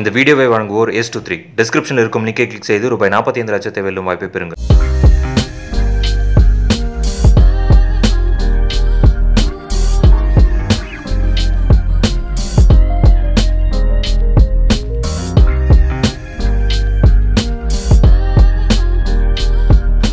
இந்த வீடியோவை வழங்குவோர் எஸ் டூ த்ரீ. டிஸ்கிரிப்ஷனில் இருக்கும் லிங்கை கிளிக் செய்து ரூபாய் நாற்பத்தி ஐந்து லட்சத்தை வெல்லும் வாய்ப்பை பெறுங்கள்.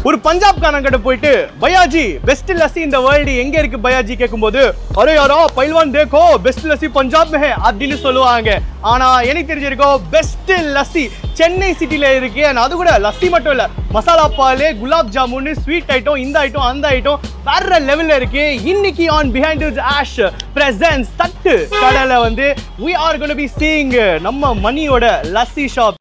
ஒரு பஞ்சாப் காரங்கிட்ட போயிட்டு பயாஜி பெஸ்ட் லஸ்ஸி இந்த வேர்ல்டு எங்க இருக்கு? பயாஜி கேட்கும்போது அரே யாரோ பைல்வான் தேக்கோ பெஸ்ட் லஸ்ஸி பஞ்சாப் மே அப்படின்னு சொல்லுவாங்க. ஆனா எனக்கு தெரிஞ்சிருக்கோ பெஸ்ட் லஸ்ஸி சென்னை சிட்டில இருக்கு அது கூட லஸ்ஸி மட்டும் இல்ல. மசாலா பால் குலாப் ஜாமுன் ஸ்வீட் ஐட்டம் இந்த ஐட்டம் அந்த ஐட்டம் வேற லெவல்ல இருக்கு. இன்னைக்கு on behind is ash presence தட்டு கடையில வந்து we are gonna be be நம்ம மணியோட லஸ்ஸி ஷாப்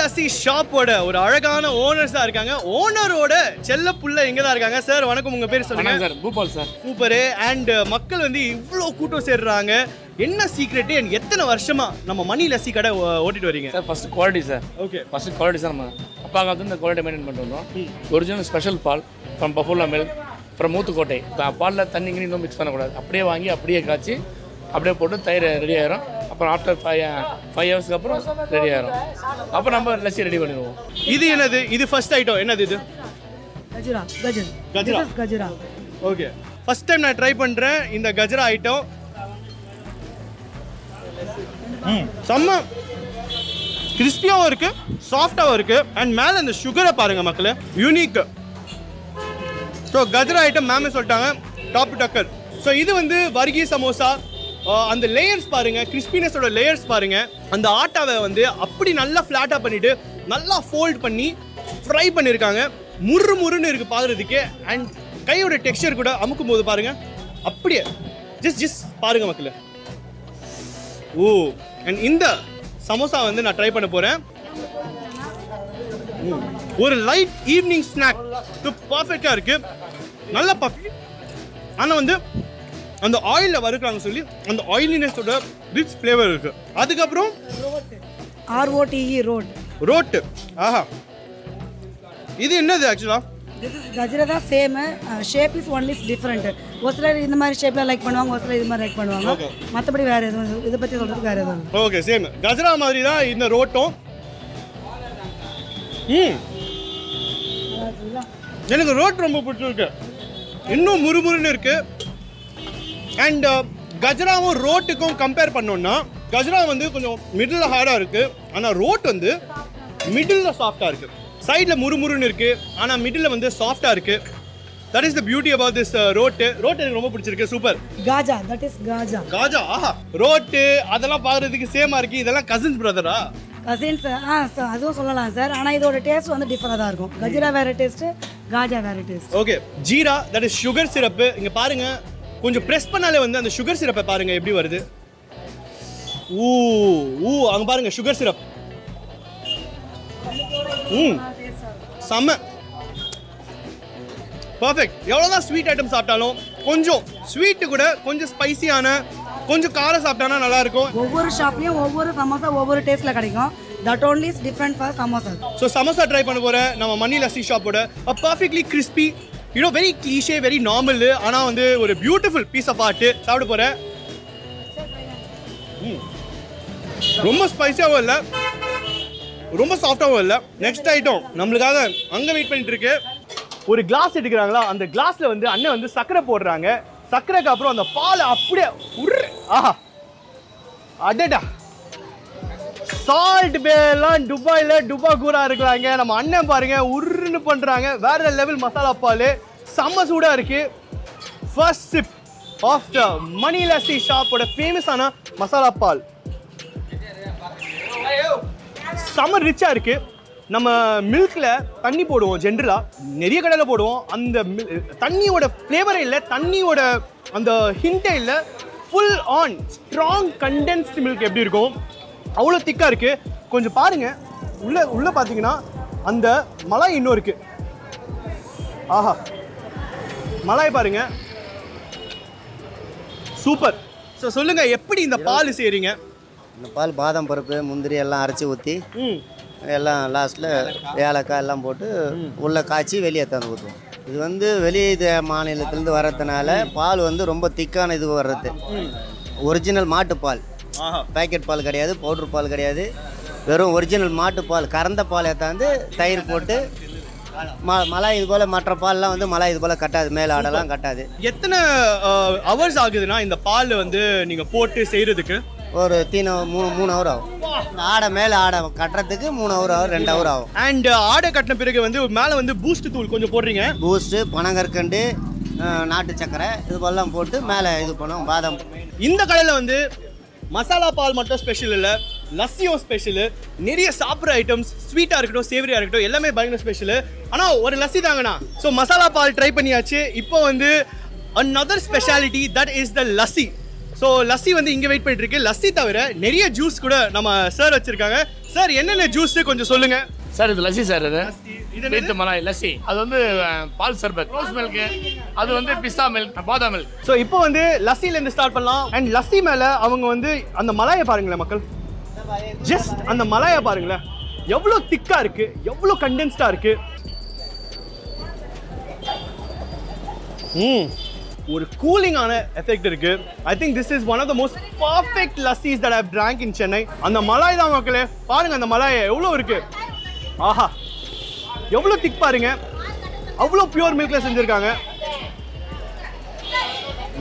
லஸ்ஸி ஷாப்போட ஒரு அழகான ஓனர்ஸ் தான் இருக்காங்க. ஓனரோட செல்ல புள்ள எங்க தான் இருக்காங்க? சார் வணக்கம். உங்க பேர் சொல்லுங்க. Sir Bhupal sir super. And மக்கள் வந்து இவ்வளோ கூட்டம் சேர்றாங்க. என்ன சீக்ரெட்டு எத்தனை வருஷமா நம்ம மணி லஸ்ஸி கடை ஓட்டிட்டு வரீங்க? Sir first quality sir okay first quality sir நம்ம அப்பா வந்து இந்த குவாலிட்டி மெயின்டைன் பண்ணிட்டு வந்தோம். ஒரிஜினல் ஸ்பெஷல் பால் ஃப்ரம் பஃபுல்லா மில்க் அப்புறம் மூத்துக்கோட்டை பாலில் தண்ணி இன்னும் மிக்ஸ் பண்ணக்கூடாது. அப்படியே வாங்கி அப்படியே காய்ச்சி அப்படியே போட்டு தயிர் ரெடி ஆயிரும். அப்புறம் ஆஃப்டர் ஃபைவ் ஃபைவ் ஹவர்ஸ்க்கு அப்புறம் ரெடி ஆயிரும். அப்புறம் நம்ம லஸ்ஸி ரெடி பண்ணிடுவோம். இது என்னது? இது ஃபர்ஸ்ட் ஐட்டம் என்னது இது. Gajra. This is gajra. Okay first time நான் ட்ரை பண்றேன் இந்த கஜரா ஐட்டம் செம்ம. கிறிஸ்பியாகவும் இருக்கு சாஃப்டாகவும் இருக்கு. அண்ட் மேலே இந்த சுகரை பாருங்க மக்களே யூனிக் ஸோ கஜரா ஐட்டம் மேமே சொல்லிட்டாங்க டாப் டக்கர் ஸோ இது வந்து வர்கி சமோசா அந்த லேயர்ஸ் பாருங்க கிறிஸ்பினஸோட லேயர்ஸ் பாருங்க. அந்த ஆட்டாவை வந்து அப்படி நல்லா ஃப்ளாட்டாக பண்ணிட்டு நல்லா ஃபோல்ட் பண்ணி ஃப்ரை பண்ணியிருக்காங்க முறு முறுன்னு இருக்கு பார்க்குறதுக்கு அண்ட் கையோட டெக்ஸ்சர் கூட அமுக்கும் போது பாருங்க அப்படியே ஜஸ்ட் ஜஸ்ட் பாருங்க மக்களே. ஓ அண்ட் இந்த சமோசா வந்து நான் ட்ரை பண்ண போகிறேன் ஒரு லைட் ஈவினிங் ஸ்நாக் பர்ஃபெக்டாக இருக்கு. நல்ல பஃபி ஆனால் வந்து அந்த ஆயிலில் வறுக்கிறாங்க சொல்லி அந்த ஆயிலினஸோட ரிச் ஃப்ளேவர் இருக்கு. அதுக்கப்புறம் R-O-T-E, road. ரோட்டு ஆஹா. இது என்னது ஆக்சுவலாக gajra தான் same shape is only different ஒரு சிலர் இந்த மாதிரி ஷேப்பில் லைக் பண்ணுவாங்க ஒரு சிலர் இது மாதிரி லைக் பண்ணுவாங்க. மற்றபடி வேறு எதுவும் இதை பற்றி சொல்கிறதுக்கு வேறு எதுவும் ஓகே சேம் கஜரா மாதிரி தான் இந்த ரோட்டும் ம். எனக்கு ரோட் ரொம்ப பிடிச்சிருக்கு. இன்னும் முறுமுறுன்னு இருக்கு. அண்ட் கஜராவும் ரோட்டுக்கும் கம்பேர் பண்ணோம்னா கஜரா வந்து கொஞ்சம் மிடில் ஹார்டாக இருக்கு. ஆனால் ரோட் வந்து மிடில் சாஃப்டாக இருக்கு. சைடில் முறுமுறுன்னு இருக்கு. ஆனால் மிடில் வந்து சாஃப்டாக இருக்கு. That is the beauty about this road. Road எனக்கு ரொம்ப பிடிச்சிருக்கு. Super khaja that is khaja khaja Aha. Road அதெல்லாம் பார்க்கறதுக்கு சேமா இருக்கு. இதெல்லாம் கசின்ஸ் பிரதரா கசின்ஸ் ஆ அதுவும் சொல்லலாம் சார் ஆனால் இதோட டேஸ்ட் வந்து டிஃப்ரெண்டாக தான் இருக்கும். கஜ்ரா வேறு டேஸ்ட்டு காஜா வேறு taste okay jeera that is sugar syrup இங்க பாருங்க. கொஞ்சம் பிரஸ் பண்ணாலே வந்து அந்த சுகர் சிரப்பை பாருங்க எப்படி வருது. ஊ ஊ அங்க பாருங்க சுகர் சிரப் ம் செம்ம பர்ஃபெக்ட் எவ்வளோதான் ஸ்வீட் ஐட்டம் சாப்பிட்டாலும் கொஞ்சம் ஸ்வீட்டு கூட கொஞ்சம் ஸ்பைசியான கொஞ்சம் காரம் சாப்பிட்டானா நல்லா இருக்கும் ஒவ்வொரு ஷாப்லேயும் ஒவ்வொரு சமோசா ஒவ்வொரு டேஸ்ட்டில் கிடைக்கும். That only is different for samosa so samosa try பண்ண போகிறேன் நம்ம மணி லஸ்ஸி ஷாப்போட perfectly crispy you know very cliche very normal ஆனால் வந்து ஒரு பியூட்டிஃபுல் பீஸ் ஆஃப் ஆர்ட் சாப்பிட போகிறேன் ரொம்ப ஸ்பைஸாகவும் இல்லை. ரொம்ப சாஃப்டாகவும் இல்லை. நெக்ஸ்ட் ஐட்டம் நம்மளுக்காக அங்கே வெயிட் பண்ணிட்டு இருக்கு. ஒரு கிளாஸ் எடுக்கிறாங்களா? அந்த கிளாஸில் வந்து அண்ணன் வந்து சர்க்கரை போடுறாங்க. சர்க்கரைக்கு அப்புறம் அந்த பால் அப்படியே உரு ஆஹா. அடடா. சால்ட் பேலாம் துபாயில் டுபா கூரா இருக்கிறாங்க. நம்ம அண்ணன் பாருங்க உருன்னு பண்ணுறாங்க வேற லெவல் மசாலா பால். செம்ம சூடாக இருக்குது first sip of the Mani lassi ஷாப்போட ஃபேமஸான மசாலா பால். செம்ம ரிச்சாக இருக்குது நம்ம மில்கில் தண்ணி போடுவோம் ஜென்ரலாக நிறைய கடையில் போடுவோம். அந்த மில் தண்ணியோட ஃப்ளேவரே இல்லை தண்ணியோட அந்த ஹிண்டே இல்லை. Full on strong condensed milk எப்படி இருக்கும்? அவ்வளோ திக்காக இருக்கு. கொஞ்சம் பாருங்க. உள்ள உள்ள பார்த்தீங்கன்னா அந்த மலாய் இன்னும் இருக்கு. ஆஹா. மலாய் பாருங்க. சூப்பர். ஸோ சொல்லுங்க எப்படி இந்த பால் செய்றீங்க? இந்த பால் பாதாம் பருப்பு முந்திரி எல்லாம் அரைச்சி ஊற்றி எல்லாம் லாஸ்ட்டில் ஏலக்காய். எல்லாம் போட்டு உள்ளே காய்ச்சி வெளியே தந்து ஊற்றுவோம் இது வந்து வெளி மாநிலத்திலேருந்து வர்றதுனால பால் வந்து ரொம்ப திக்கான இது வர்றது. ஒரிஜினல் மாட்டுப்பால். பேக்கெட் பால் கிடையாது பவுட்ரு பால் கிடையாது. வெறும் ஒரிஜினல் மாட்டுப்பால் கறந்த பால் ஏற்றாந்து தயிர் போட்டு ம மலாய் இது போல் மற்ற பால்லாம் வந்து மலாய் இது போல் கட்டாது மேலே ஆடெல்லாம் கட்டாது. எத்தனை ஹவர்ஸ் ஆகுதுன்னா இந்த பால் வந்து நீங்க போட்டு செய்யறதுக்கு ஒரு தீன மூணு மூணு ஹவர் ஆகும். ஆடை மேலே ஆடை கட்டுறதுக்கு மூணு ஹவர் ஆகும் ரெண்டு ஹவர் ஆகும். அண்ட் ஆடை கட்டின பிறகு வந்து மேலே வந்து பூஸ்ட் தூள் கொஞ்சம் போடுறீங்க? பூஸ்ட்டு பனங்கற்கண்டு நாட்டு சக்கரை இது போலாம் போட்டு மேலே இது பண்ணுவோம் பாதாம். இந்த கடையில் வந்து மசாலா பால் மட்டும் ஸ்பெஷல் இல்லை. லஸ்ஸியும் ஸ்பெஷலு நிறைய சாப்பிட்ற ஐட்டம்ஸ் ஸ்வீட்டாக இருக்கட்டும் சேவரியாக இருக்கட்டும் எல்லாமே பயங்கர ஸ்பெஷலு ஆனால் ஒரு லஸ்ஸி தாங்கண்ணா. ஸோ மசாலா பால் ட்ரை பண்ணியாச்சு. இப்போ வந்து another speciality that is the lassi. So lassi வந்து இங்கே வெயிட் பண்ணிட்டு இருக்கு. லஸ்ஸி தவிர நிறைய ஜூஸ் கூட நம்ம சார் வச்சிருக்காங்க. சார் என்னென்ன ஜூஸ் கொஞ்சம் சொல்லுங்க. சார் இது லஸ்ஸி சார் இது? வீட்டு மலாய் லஸ்ஸி அது வந்து பால் சர்பத். ரோஸ் மில்க்கு அது வந்து pista milk badam milk so இப்போ வந்து லஸ்ஸிலேருந்து ஸ்டார்ட் பண்ணலாம். அண்ட் லஸ்ஸி மேலே அவங்க வந்து அந்த மலாயை பாருங்களேன் மக்கள். ஜஸ்ட் அந்த மலாயை பாருங்களேன். எவ்வளோ திக்காக இருக்கு எவ்வளோ கண்டென்ஸ்டாக இருக்கு. ம் ஒரு கூலிங்கான எஃபெக்ட் இருக்கு. I think this is one of the most perfect lassis that have drank in Chennai அந்த மலாய் தான் மக்களே. பாருங்க அந்த மலாய் எவ்வளோ இருக்கு. ஆஹா. எவ்வளோ திக் பாருங்க. அவ்வளோ பியூர் மில்கில் செஞ்சுருக்காங்க.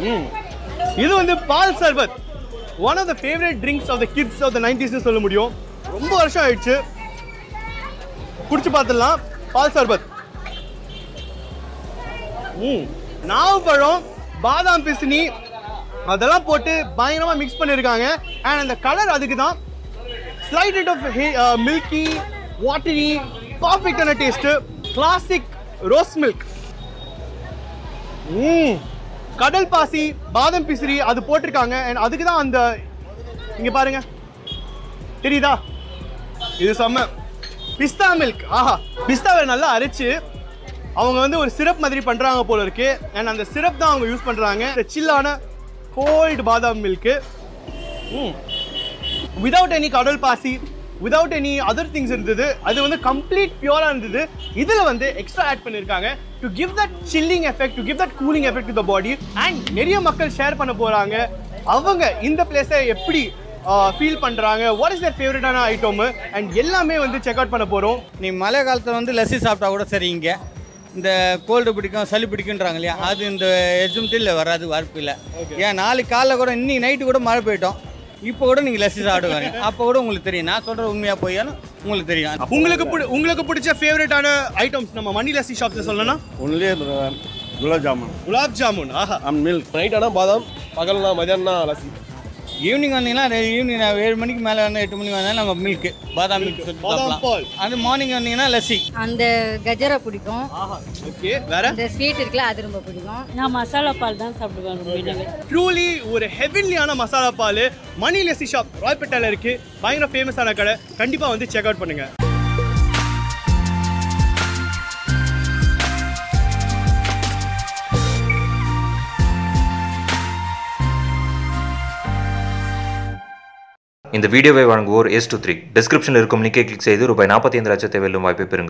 ம். இது வந்து பால் சர்பத். One of the favourite drinks of the kids of the நைன்டிஸ்னு சொல்ல முடியும். ரொம்ப வருஷம் ஆயிடுச்சு. குடிச்சு பார்த்துடலாம். பால் சர்பத். ம். நாவப்பழம் பாதாம் பிசினி அதெல்லாம் போட்டு பயங்கரமாக மிக்ஸ் பண்ணியிருக்காங்க அண்ட் அந்த கலர் அதுக்கு தான் ஸ்லைட் ஆஃப் மில்கி வாட்டரி பர்ஃபெக்டான டேஸ்ட்டு கிளாசிக் ரோஸ் மில்க் ம். கடல் பாசி பாதம் பிசிறி அது போட்டிருக்காங்க. அண்ட் அதுக்கு தான் அந்த இங்கே பாருங்க. தெரியுதா? இது செம்ம. பிஸ்தா மில்க் ஆஹா பிஸ்தாவை நல்லா அரைச்சு அவங்க வந்து ஒரு சிரப் மாதிரி பண்ணுறாங்க போல இருக்கு. அண்ட் அந்த சிரப் தான் அவங்க யூஸ் பண்ணுறாங்க இந்த சில்லான கோல்டு பாதாம் மில்க்கு ம். விதவுட் எனி கடல் பாசி விதவுட் எனி அதர் திங்ஸ் இருந்தது. அது வந்து கம்ப்ளீட் பியூரா இருந்தது. இதுல வந்து எக்ஸ்ட்ரா ஆட் பண்ணிருக்காங்க. To give that chilling effect to give that cooling effect to the body and நிறைய மக்கள் ஷேர் பண்ண போறாங்க. அவங்க இந்த பிளேஸை எப்படி ஃபீல் பண்றாங்க? வாட் இஸ் their ஃபேவரட்டான ஐட்டம் அண்ட் எல்லாமே வந்து செக் அவுட் பண்ண போறோம். நீ மழை காலத்தில் வந்து லஸ்ஸி சாப்பிட்டா கூட சரி இங்கே. இந்த கோல்டு பிடிக்கும் சளி பிடிக்குன்றாங்க இல்லையா? அது இந்த எஜும்டில் வராது வாய்ப்பு இல்லை. ஏன் நாளைக்கு காலைல கூட இன்னைக்கு நைட்டு கூட மழை போயிட்டோம். இப்போ கூட நீங்கள் லஸ்ஸி சாப்பிடுவாங்க. அப்போ கூட உங்களுக்கு தெரியும். நான் சொல்கிற உண்மையாக போயாலும் உங்களுக்கு தெரியும். உங்களுக்கு பிடி- உங்களுக்கு பிடிச்ச ஃபேவரட்டான ஐட்டம்ஸ் நம்ம மணி லஸ்ஸி ஷாப்ல சொல்லணும்னா? ஒன்லி குலாப் ஜாமுன். குலாப் ஜாமுன் ஆஹா. அண்ட் மில்க் நைட் ஆனால் பாதாம் பகல்னா மதியானம் லஸ்ஸி. ஈவினிங் வந்தீங்கன்னா ஈவினிங் ஏழு மணிக்கு மேலே வந்து எட்டு மணிக்கு வந்தால் நம்ம மில்க்கு பாதாம் மில்க் சாப்பிடலாம். பால். அது மார்னிங் வந்தீங்கன்னா லஸ்ஸி. அந்த கஜரா பிடிக்கும். ஆஹா ஓகே வேற? அந்த ஸ்வீட் இருக்குல்ல அது ரொம்ப பிடிக்கும். நான் மசாலா பால் தான் சாப்பிடுவேன் ட்ரூலி ஒரு ஹெவிலியான மசாலா பால். மணி லஸ்ஸி ஷாப் ராய்பேட்டால இருக்கு. பயங்கர ஃபேமஸான கடை. கண்டிப்பா வந்து செக் அவுட் பண்ணுங்க. இந்த வீடியோவை வழங்குவோர் எஸ் டூ த்ரீ. டிஸ்கிரிப்ஷனில் இருக்கும் லிங்கை கிளிக் செய்து ரூபாய் நாற்பத்தி ஐந்து லட்சத்தை வெல்லும் வாய்ப்பை பெறுங்கள்.